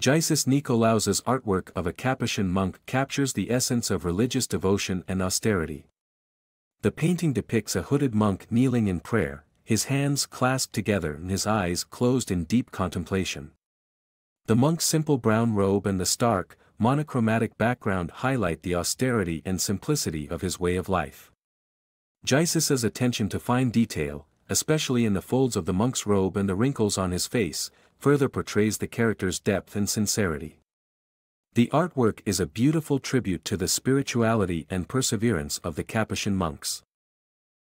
Gysis Nikolaos's artwork of a Capuchin monk captures the essence of religious devotion and austerity. The painting depicts a hooded monk kneeling in prayer, his hands clasped together and his eyes closed in deep contemplation. The monk's simple brown robe and the stark, monochromatic background highlight the austerity and simplicity of his way of life. Gysis's attention to fine detail, especially in the folds of the monk's robe and the wrinkles on his face, further portrays the character's depth and sincerity. The artwork is a beautiful tribute to the spirituality and perseverance of the Capuchin monks.